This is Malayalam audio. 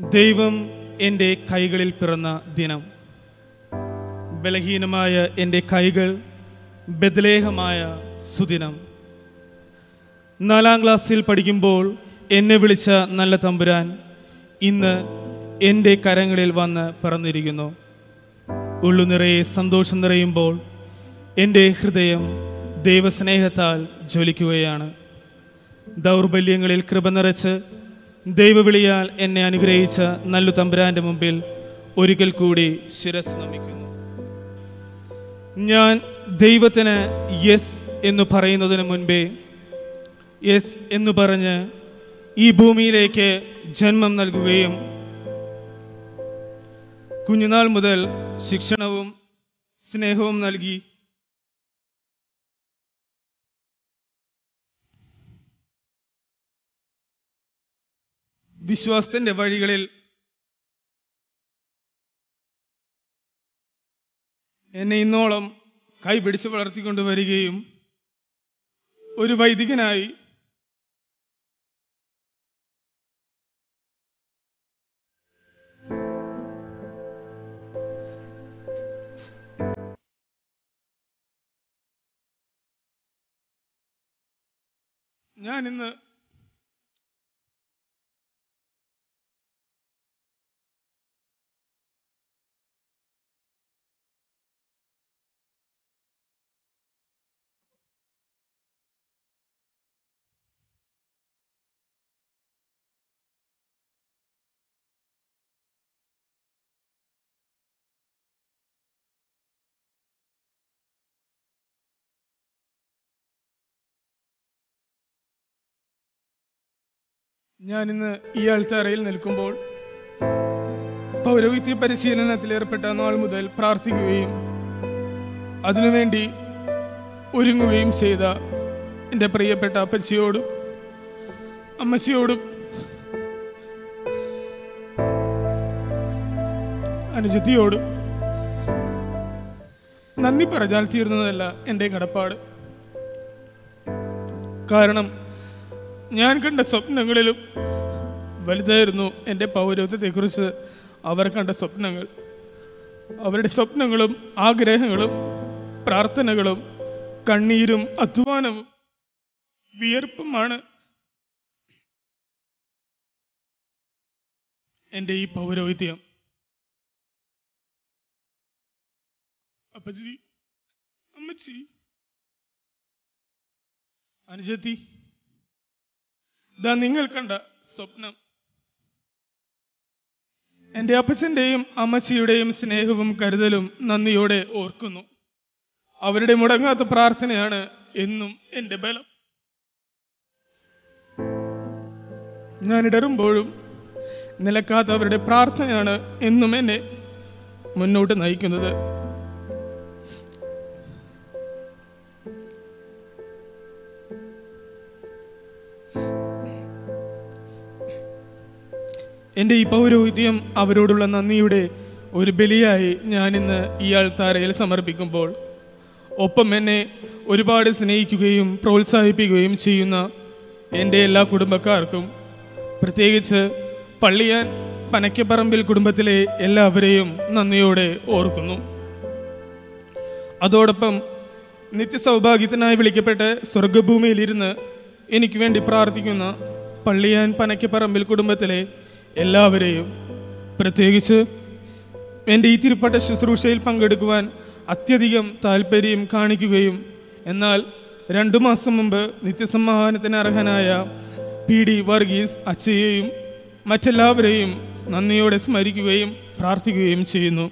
ദൈവം എന്റെ കൈകളിൽ പിറന്ന ദിനം. ബലഹീനമായ എന്റെ കൈകൾ ബദലേഹമായ സുദിനം. നാലാം ക്ലാസ്സിൽ പഠിക്കുമ്പോൾ എന്നെ വിളിച്ച നല്ല തമ്പുരാൻ ഇന്ന് എന്റെ കരങ്ങളിൽ വന്ന് പിറന്നിരിക്കുന്നു. ഉള്ളു നിറയെ സന്തോഷം നിറയുമ്പോൾ എന്റെ ഹൃദയം ദൈവസ്നേഹത്താൽ ജ്വലിക്കുകയാണ്. ദൗർബല്യങ്ങളിൽ കൃപ നിറച്ച് ദൈവവിളിയാൽ എന്നെ അനുഗ്രഹിച്ച നല്ലു തമ്പുരാന്റെ മുമ്പിൽ ഒരിക്കൽ കൂടി ശിരസ് നമിക്കുന്നു. ഞാൻ ദൈവത്തിന് യെസ് എന്ന് പറയുന്നതിന് മുൻപേ യെസ് എന്ന് പറഞ്ഞ് ഈ ഭൂമിയിലേക്ക് ജന്മം നൽകുകയും കുഞ്ഞുനാൾ മുതൽ ശിക്ഷണവും സ്നേഹവും നൽകി വിശ്വാസത്തിന്റെ വഴികളിൽ എന്നെ ഇന്നോളം വളർത്തിക്കൊണ്ട് വരികയും ഒരു വൈദികനായി ഞാൻ ഇന്ന് ഞാൻ ഇന്ന് ഈ ആൾത്തറയിൽ നിൽക്കുമ്പോൾ പൗരവിത്യ പരിശീലനത്തിൽ ഏർപ്പെട്ട നാൾ മുതൽ പ്രാർത്ഥിക്കുകയും അതിനുവേണ്ടി ഒരുങ്ങുകയും ചെയ്ത എന്റെ പ്രിയപ്പെട്ട അപ്പച്ചിയോടും അമ്മച്ചിയോടും അനുജത്തിയോടും നന്ദി പറഞ്ഞാൽ തീർന്നതല്ല എന്റെ കടപ്പാട്. കാരണം ഞാൻ കണ്ട സ്വപ്നങ്ങളിലും വലുതായിരുന്നു എന്റെ പൗരത്വത്തെക്കുറിച്ച് അവർ കണ്ട സ്വപ്നങ്ങൾ. അവരുടെ സ്വപ്നങ്ങളും ആഗ്രഹങ്ങളും പ്രാർത്ഥനകളും കണ്ണീരും അധ്വാനവും വിയർപ്പുമാണ് എന്റെ ഈ പൗരോഹിത്യം. അപ്പച്ചി അമ്മച്ചി അനുജത്തി ഇതാ നിങ്ങൾ കണ്ട സ്വപ്നം. എന്റെ അപ്പച്ചന്റെയും അമ്മച്ചിയുടെയും സ്നേഹവും കരുതലും നന്ദിയോടെ ഓർക്കുന്നു. അവരുടെ മുടങ്ങാത്ത പ്രാർത്ഥനയാണ് എന്നും എന്റെ ബലം. ഞാൻ ഇടറുമ്പോഴും നിലക്കാത്ത അവരുടെ പ്രാർത്ഥനയാണ് എന്നും എന്നെ മുന്നോട്ട് നയിക്കുന്നത്. എന്റെ ഈ പൗരോഹിത്യം അവരോടുള്ള നന്ദിയുടെ ഒരു ബലിയായി ഞാനിന്ന് ഈ ആൾത്താരയിൽ സമർപ്പിക്കുമ്പോൾ ഒപ്പം എന്നെ ഒരുപാട് സ്നേഹിക്കുകയും പ്രോത്സാഹിപ്പിക്കുകയും ചെയ്യുന്ന എന്റെ എല്ലാ കുടുംബക്കാർക്കും പ്രത്യേകിച്ച് പള്ളിയാൻ പനക്കപ്പറമ്പിൽ കുടുംബത്തിലെ എല്ലാവരെയും നന്ദിയോടെ ഓർക്കുന്നു. അതോടൊപ്പം നിത്യസൗഭാഗ്യത്തിനായി വിളിക്കപ്പെട്ട് സ്വർഗഭൂമിയിലിരുന്ന് എനിക്ക് വേണ്ടി പ്രാർത്ഥിക്കുന്ന പള്ളിയാൻ പനക്കപ്പറമ്പിൽ കുടുംബത്തിലെ എല്ലാവരെയും പ്രത്യേകിച്ച് എന്റെ ഈ തിരുപ്പട്ട ശുശ്രൂഷയിൽ പങ്കെടുക്കുവാൻ അത്യധികം താല്പര്യം കാണിക്കുകയും എന്നാൽ രണ്ടു മാസം മുമ്പ് നിത്യസമ്മാനത്തിന് അർഹനായ പി ഡി വർഗീസ് അച്ചയെയും മറ്റെല്ലാവരെയും നന്ദിയോടെ സ്മരിക്കുകയും പ്രാർത്ഥിക്കുകയും ചെയ്യുന്നു.